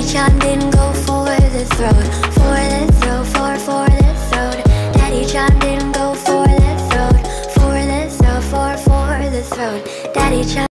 reach, I didn't go for the throat, for the throat, for for the throat. Daddy John didn't go for the throat, for the throat, for for the throat. Daddy John.